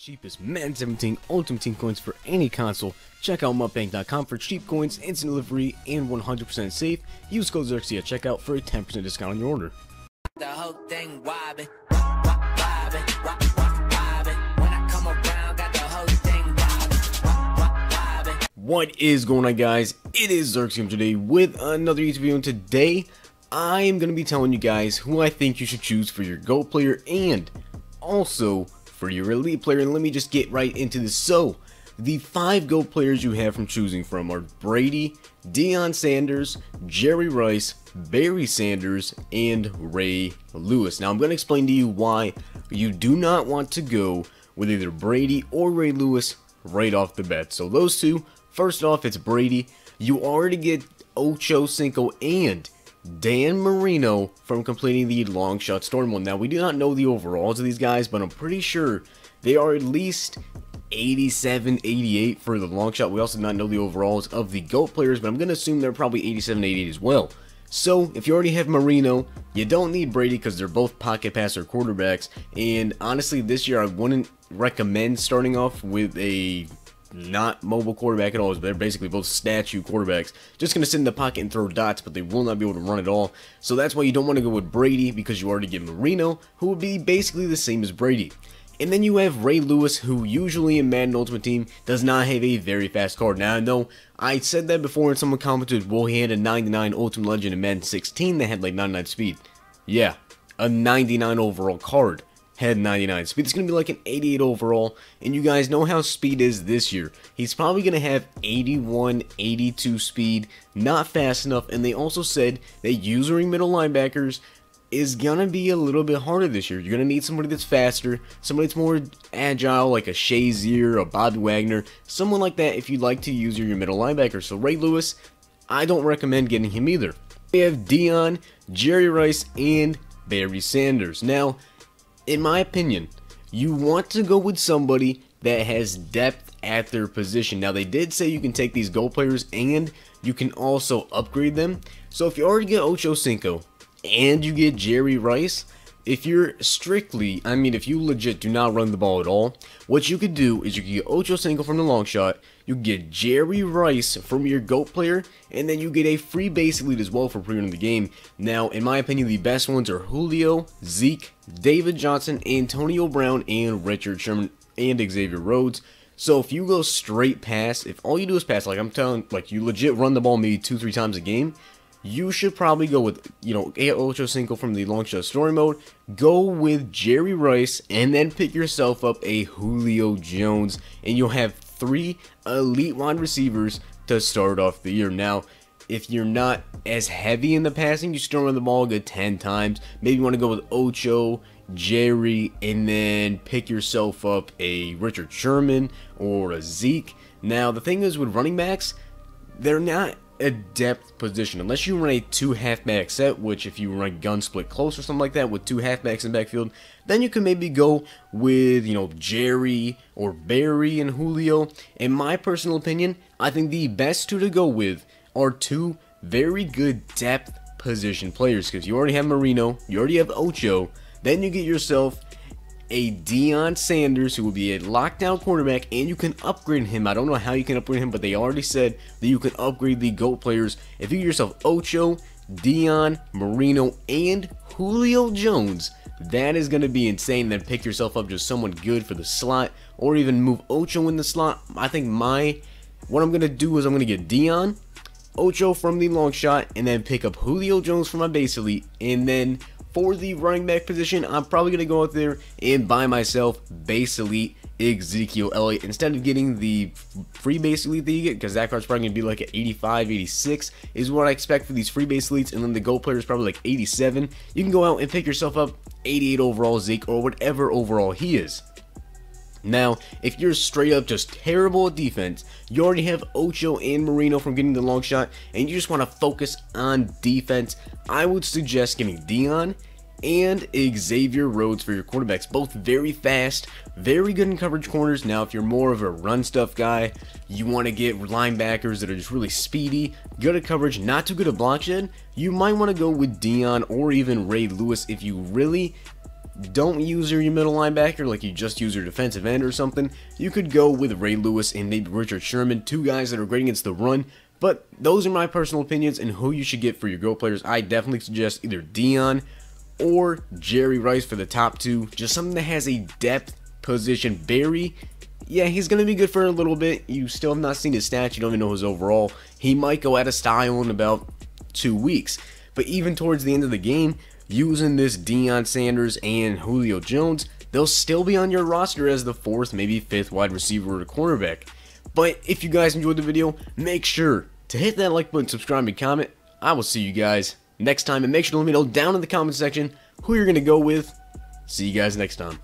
cheapest Madden 17 Ultimate Team coins for any console. Check out MUTBANK.com for cheap coins, instant delivery, and 100% safe. Use code Zirksee at checkout for a 10% discount on your order. The whole thing wobbin', wop, wop, wobbin', wop, wop, wobbin'. When I come around, got the whole thing wobbin', wop, wop, wobbin'. What is going on guys? It is Xerxium today with another YouTube video and today I am going to be telling you guys who I think you should choose for your GOAT player and also for your elite player and let me just get right into this. So, the five GOAT players you have from choosing from are Brady, Deion Sanders, Jerry Rice, Barry Sanders, and Ray Lewis. Now I'm going to explain to you why you do not want to go with either Brady or Ray Lewis right off the bat. So those two, first off it's Brady. You already get Ocho Cinco and Dan Marino from completing the long shot storm one. Now, we do not know the overalls of these guys, but I'm pretty sure they are at least 87, 88 for the long shot. We also do not know the overalls of the GOAT players, but I'm going to assume they're probably 87, 88 as well. So, if you already have Marino, you don't need Brady because they're both pocket passer quarterbacks. And honestly, this year I wouldn't recommend starting off with a not mobile quarterback at all. They're basically both statue quarterbacks. Just going to sit in the pocket and throw dots, but they will not be able to run at all. So that's why you don't want to go with Brady because you already get Marino, who would be basically the same as Brady. And then you have Ray Lewis, who usually in Madden Ultimate Team does not have a very fast card. Now, I know I said that before and someone commented, well, he had a 99 Ultimate Legend in Madden 16 that had like 99 speed. Yeah, a 99 overall card had 99 speed. It's going to be like an 88 overall, and you guys know how speed is this year. He's probably going to have 81, 82 speed, not fast enough, and they also said that using middle linebackers is going to be a little bit harder this year. You're going to need somebody that's faster, somebody that's more agile, like a Shazier, a Bobby Wagner, someone like that if you'd like to use your middle linebacker. So Ray Lewis, I don't recommend getting him either. We have Deion, Jerry Rice, and Barry Sanders. Now, in my opinion, you want to go with somebody that has depth at their position. Now, they did say you can take these GOAT players and you can also upgrade them. So if you already get Ocho Cinco and you get Jerry Rice, if you're strictly, I mean, if you legit do not run the ball at all, what you could do is you could get Ocho Cinco from the long shot, you get Jerry Rice from your GOAT player, and then you get a free base lead as well for pre-running the game. Now, in my opinion, the best ones are Julio, Zeke, David Johnson, Antonio Brown, and Richard Sherman, and Xavier Rhodes. So if you go straight pass, if all you do is pass, like I'm telling, like you legit run the ball maybe two, three times a game, you should probably go with, you know, A Ocho Cinco from the long shot story mode. Go with Jerry Rice and then pick yourself up a Julio Jones and you'll have three elite wide receivers to start off the year. Now, if you're not as heavy in the passing, you still run the ball a good 10 times. Maybe you want to go with Ocho, Jerry, and then pick yourself up a Richard Sherman or a Zeke. Now, the thing is with running backs, they're not a depth position. Unless you run a two halfback set, which if you run gun split close or something like that with two halfbacks in backfield, then you can maybe go with, you know, Jerry or Barry and Julio. In my personal opinion, I think the best two to go with are two very good depth position players because you already have Marino, you already have Ocho, then you get yourself a Deion Sanders who will be a lockdown quarterback and you can upgrade him. I don't know how you can upgrade him, but they already said that you can upgrade the GOAT players. If you get yourself Ocho, Deion, Marino, and Julio Jones, that is going to be insane. Then pick yourself up just someone good for the slot or even move Ocho in the slot. I think my, what I'm going to do is I'm going to get Deion, Ocho from the long shot, and then pick up Julio Jones for my base elite, and then for the running back position, I'm probably going to go out there and buy myself base elite Ezekiel Elliott instead of getting the free base elite that you get because that card's probably going to be like at 85, 86 is what I expect for these free base elites and then the GOAT player is probably like 87. You can go out and pick yourself up 88 overall Zeke or whatever overall he is. Now, if you're straight up just terrible at defense, you already have Ocho and Marino from getting the long shot, and you just want to focus on defense, I would suggest getting Deion and Xavier Rhodes for your quarterbacks. Both very fast, very good in coverage corners. Now, if you're more of a run stuff guy, you want to get linebackers that are just really speedy, good at coverage, not too good at block shed, you might want to go with Deion or even Ray Lewis if you really don't use your middle linebacker like you just use your defensive end or something, you could go with Ray Lewis and maybe Richard Sherman, two guys that are great against the run. But those are my personal opinions and who you should get for your go players. I definitely suggest either Deion or Jerry Rice for the top two. Just something that has a depth position. Barry, yeah, he's going to be good for a little bit. You still have not seen his stats. You don't even know his overall. He might go out of style in about two weeks. But even towards the end of the game, using this Deion Sanders and Julio Jones, they'll still be on your roster as the fourth, maybe fifth wide receiver or cornerback. But if you guys enjoyed the video, make sure to hit that like button, subscribe, and comment. I will see you guys next time, and make sure to let me know down in the comment section who you're going to go with. See you guys next time.